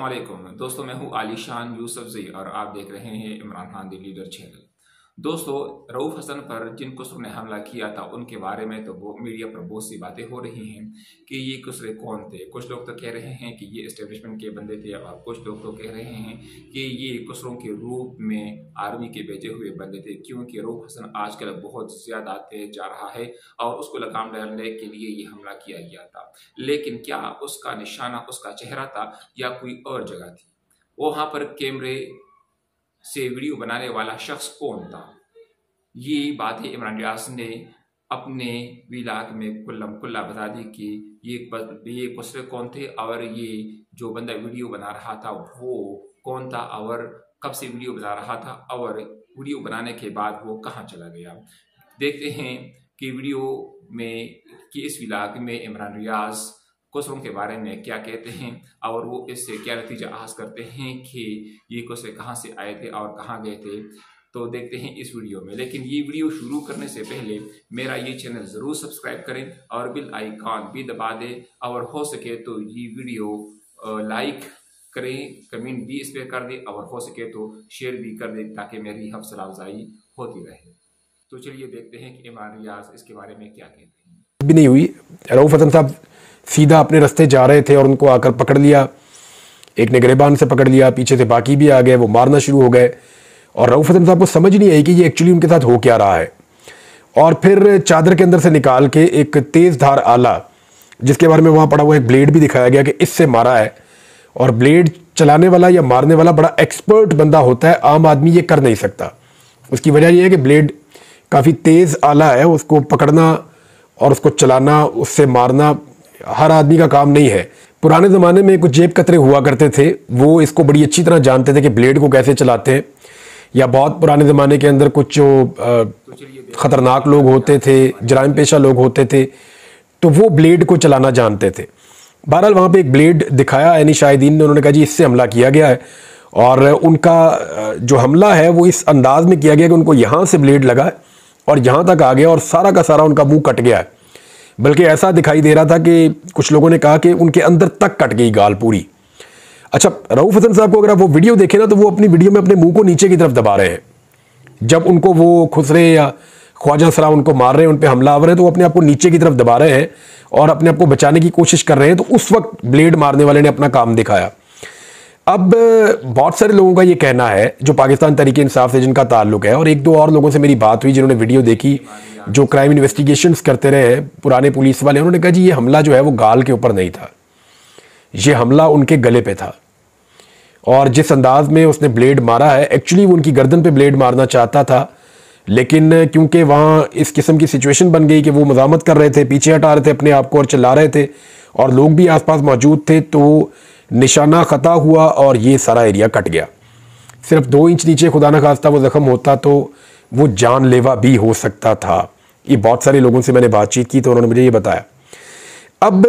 वालेकुम। दोस्तों, मैं हूँ आलिशान यूसुफ जी और आप देख रहे हैं Imran Khan the leader channel. दोस्तों, रऊफ हसन पर जिन कुसरों ने हमला किया था, उनके बारे में तो वो मीडिया पर बहुत सी बातें हो रही हैं कि ये कुसरे कौन थे? कुछ लोग तो कह रहे हैं कि ये इस्टेब्लिशमेंट के बंदे थे और कुछ लोग तो कह रहे हैं कि ये कुसरों के रूप में आर्मी के भेजे हुए बंदे थे, क्योंकि रऊफ हसन आजकल बहुत ज़्यादा तेज जा रहा है और उसको लगाम डालने के लिए ये हमला किया गया था। लेकिन क्या उसका निशाना, उसका चेहरा था या कोई और जगह थी? वहाँ पर कैमरे से वीडियो बनाने वाला शख्स कौन था? ये बातें इमरान रियाज ने अपने विलाक में कुल्लम कुल्ला बता दी कि ये ये कुसरे कौन थे और ये जो बंदा वीडियो बना रहा था वो कौन था और कब से वीडियो बना रहा था और वीडियो बनाने के बाद वो कहाँ चला गया? देखते हैं कि वीडियो में, कि इस विलाक में इमरान रियाज कुसरों के बारे में क्या कहते हैं और वो इससे क्या नतीजा हास करते हैं कि ये कुसरे कहाँ से आए थे और कहाँ गए थे। तो देखते हैं इस वीडियो में। लेकिन ये वीडियो शुरू करने से पहले मेरा ये चैनल ज़रूर सब्सक्राइब करें और बिल आइकॉन भी दबा दें और हो सके तो ये वीडियो लाइक करें, कमेंट भी इस पर कर दें और हो सके तो शेयर भी कर दें ताकि मेरी हौसला अफजाई होती रहे। तो चलिए देखते हैं कि इमार रियाज इसके बारे में क्या कहते हैं। भी नहीं हुई रऊफ साहब। सीधा अपने रास्ते जा रहे थे और उनको आकर पकड़ लिया। एक ने गरेबान से पकड़ लिया, पीछे से बाकी भी आ गए, वो मारना शुरू हो गए। और रऊफ हसन साहब को समझ नहीं आई कि ये एक्चुअली उनके साथ हो क्या रहा है। और फिर चादर के अंदर से निकाल के एक तेज़ धार आला, जिसके बारे में वहाँ पड़ा हुआ एक ब्लेड भी दिखाया गया कि इससे मारा है। और ब्लेड चलाने वाला या मारने वाला बड़ा एक्सपर्ट बंदा होता है, आम आदमी ये कर नहीं सकता। उसकी वजह यह है कि ब्लेड काफ़ी तेज़ आला है, उसको पकड़ना और उसको चलाना, उससे मारना हर आदमी का काम नहीं है। पुराने ज़माने में कुछ जेब कतरे हुआ करते थे। वो इसको बड़ी अच्छी तरह जानते थे कि ब्लेड को कैसे चलाते हैं। या बहुत पुराने ज़माने के अंदर कुछ जो ख़तरनाक लोग होते थे जराइम पेशा लोग होते थे तो वो ब्लेड को चलाना जानते थे। बहरहाल वहाँ पे एक ब्लेड दिखाया, यानी शाहिदीन ने, उन्होंने कहा, जी, इससे हमला किया गया है। और उनका जो हमला है, वो इस अंदाज में किया गया कि उनको यहाँ से ब्लेड लगा और यहाँ तक आ गया और सारा का सारा उनका मुँह कट गया है। बल्कि ऐसा दिखाई दे रहा था कि कुछ लोगों ने कहा कि उनके अंदर तक कट गई गाल पूरी। अच्छा रऊफ हसन साहब को अगर आप वो वीडियो देखें ना तो वो अपनी वीडियो में अपने मुँह को नीचे की तरफ़ दबा रहे हैं। जब उनको वो खुसरे या ख्वाजा सरा उनको मार रहे हैं, उन पर हमला आवर हैं तो वो अपने आप को नीचे की तरफ़ दबा रहे हैं और अपने आप को बचाने की कोशिश कर रहे हैं तो उस वक्त ब्लेड मारने वाले ने अपना काम दिखाया। अब बहुत सारे लोगों का ये कहना है, जो पाकिस्तान तरीके इंसाफ से जिनका ताल्लुक है, और एक दो और लोगों से मेरी बात हुई जिन्होंने वीडियो देखी, जो क्राइम इन्वेस्टिगेशन करते रहे, पुराने पुलिस वाले, उन्होंने कहा, जी, ये हमला जो है, वो गाल के ऊपर नहीं था। ये हमला उनके गले पे था। और जिस अंदाज में उसने ब्लेड मारा है एक्चुअली वो उनकी गर्दन पे ब्लेड मारना चाहता था, लेकिन क्योंकि वहाँ इस किस्म की सिचुएशन बन गई कि वो मजामत कर रहे थे, पीछे हटा रहे थे अपने आप को और चला रहे थे, और लोग भी आसपास मौजूद थे तो निशाना ख़ता हुआ और ये सारा एरिया कट गया। सिर्फ़ दो इंच नीचे खुदा न खास्ता वो ज़ख्म होता तो वो जानलेवा भी हो सकता था। ये बहुत सारे लोगों से मैंने बातचीत की तो उन्होंने मुझे ये बताया। अब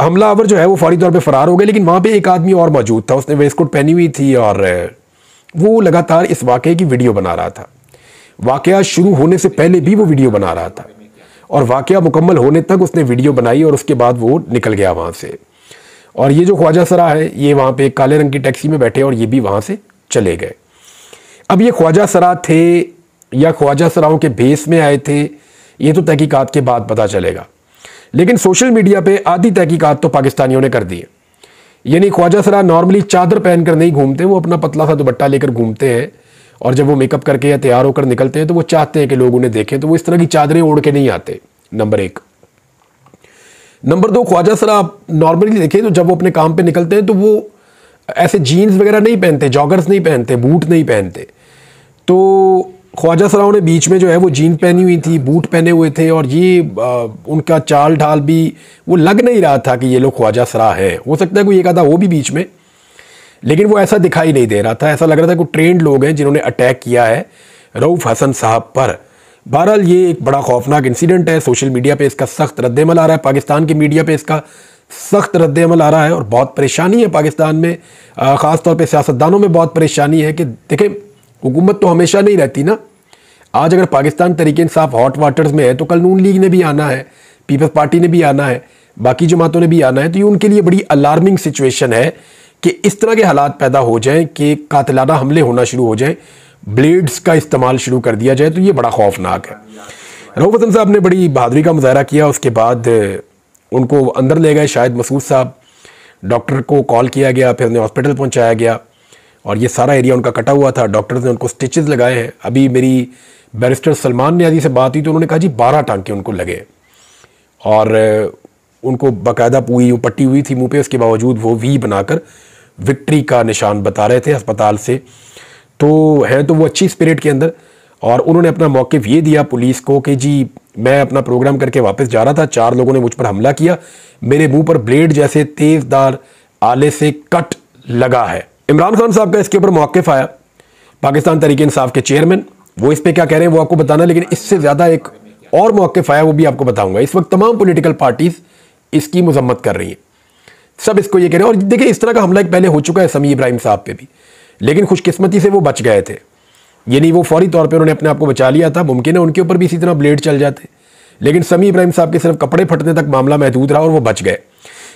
हमलावर जो है वो फौरी तौर पर फरार हो गए, लेकिन वहाँ पर एक आदमी और मौजूद था। उसने वेस्ट कोट पहनी हुई थी और वो लगातार इस वाक़े की वीडियो बना रहा था। वाक़ शुरू होने से पहले भी वो वीडियो बना रहा था और वाक़ मुकम्मल होने तक उसने वीडियो बनाई और उसके बाद वो निकल गया वहाँ से। और ये जो ख्वाजा सरा है, ये वहाँ पे काले रंग की टैक्सी में बैठे और ये भी वहाँ से चले गए। अब ये ख्वाजा सरा थे या ख्वाजा सराओं के भेस में आए थे, ये तो तहकीकात के बाद पता चलेगा। लेकिन सोशल मीडिया पे आधी तहकीकात तो पाकिस्तानियों ने कर दी है। यानी ख्वाजा सरा नॉर्मली चादर पहन कर नहीं घूमते, वो अपना पतला सा दुपट्टा लेकर घूमते हैं और जब वो मेकअप करके या तैयार होकर निकलते हैं तो वो चाहते हैं कि लोग उन्हें देखें तो वो इस तरह की चादरें ओढ़ के नहीं आते नंबर एक। नंबर दो ख्वाजा सरा आप नॉर्मली देखें तो जब वो अपने काम पे निकलते हैं तो वो ऐसे जीन्स वगैरह नहीं पहनते जॉगर्स नहीं पहनते बूट नहीं पहनते। तो ख्वाजा सराओं ने बीच में जो है वो जीन पहनी हुई थी बूट पहने हुए थे और ये आ, उनका चाल ढाल भी वो लग नहीं रहा था कि ये लोग ख्वाजा सरा हैं। हो सकता है कोई एक आधा वो भी बीच में लेकिन वो ऐसा दिखाई नहीं दे रहा था। ऐसा लग रहा था कि ट्रेंड लोग हैं जिन्होंने अटैक किया है रऊफ़ हसन साहब पर। बहरहाल, ये एक बड़ा खौफनाक इंसिडेंट है। सोशल मीडिया पे इसका सख्त रद्दमल आ रहा है। पाकिस्तान के मीडिया पे इसका सख्त रद्दमल आ रहा है और बहुत परेशानी है पाकिस्तान में। ख़ास तौर पर सियासतदानों में बहुत परेशानी है कि देखें, हुकूमत तो हमेशा नहीं रहती ना। आज अगर पाकिस्तान तरीके इंसाफ हॉट वाटर्स में है तो कल नून लीग ने भी आना है पीपल्स पार्टी ने भी आना है, बाकी जमातों ने भी आना है। तो ये उनके लिए बड़ी अलार्मिंग सिचुएशन है कि इस तरह के हालात पैदा हो जाएँ कि कातिलाना हमले होना शुरू हो जाएँ। ब्लेड्स का इस्तेमाल शुरू कर दिया जाए तो ये बड़ा खौफनाक है। रऊफ हसन साहब ने बड़ी बहादुरी का मुजाहरा किया, उसके बाद उनको अंदर ले गए। शायद मसूद साहब डॉक्टर को कॉल किया गया, फिर उन्हें हॉस्पिटल पहुँचाया गया, और ये सारा एरिया उनका कटा हुआ था। डॉक्टर्स ने उनको स्टिचेस लगाए हैं। अभी मेरी बैरिस्टर सलमान ने आदि से बात हुई तो उन्होंने कहा, जी, बारह टांके उनको लगे। और उनको बाकायदा पूरी पट्टी हुई थी मुँह पे, उसके बावजूद वो वी बनाकर विक्ट्री का निशान बता रहे थे अस्पताल से। तो हैं तो वो अच्छी स्पिरिट के अंदर। और उन्होंने अपना मौके ये दिया पुलिस को कि जी, मैं अपना प्रोग्राम करके वापस जा रहा था, चार लोगों ने मुझ पर हमला किया। मेरे मुँह पर ब्लेड जैसे तेज़दार आले से कट लगा है। इमरान खान साहब का इसके ऊपर मौकफ आया। पाकिस्तान तरीके इंसाफ के चेयरमैन वो इस पर क्या कह रहे हैं वो आपको बताना, लेकिन इससे ज़्यादा एक और मौकफ आया, वो भी आपको बताऊँगा। इस वक्त तमाम पोलिटिकल पार्टीज़ इसकी मजम्मत कर रही हैं। सब इसको ये कह रहे हैं। और देखिए, इस तरह का हमला एक पहले हो चुका है समी इब्राहिम साहब पे भी। लेकिन खुशकिस्मती से वो बच गए थे। यानी वो फौरी तौर पर उन्होंने अपने आप को बचा लिया था। मुमकिन है उनके ऊपर भी इसी तरह ब्लेड चल जाते। लेकिन समी इब्राहिम साहब के सिर्फ़ कपड़े फटने तक मामला महदूद रहा और वो बच गए।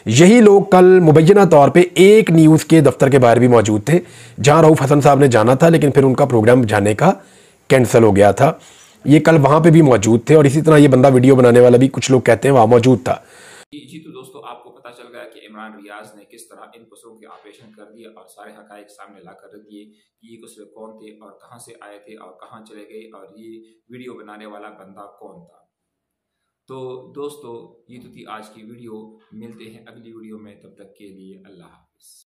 यही लोग कल मुबैना तौर पे एक न्यूज़ के दफ्तर के बाहर भी मौजूद थे, जहाँ रऊफ हसन साहब ने जाना था, लेकिन फिर उनका प्रोग्राम जाने का कैंसिल हो गया था। ये कल वहाँ पे भी मौजूद थे और इसी तरह ये बंदा वीडियो बनाने वाला भी कुछ लोग कहते हैं वहाँ मौजूद था। जी तो दोस्तों पता चल गया कि इमरान रियाज ने किस तरह इन कसरों के ऑपरेशन कर दिए और सारे हक सामने ला कर रख दिए कि ये कसरे कौन थे और कहाँ से आए थे और कहाँ चले गए और ये वीडियो बनाने वाला बंदा कौन था। तो दोस्तों, ये तो थी आज की वीडियो। मिलते हैं अगली वीडियो में। तब तक के लिए अल्लाह हाफिज़।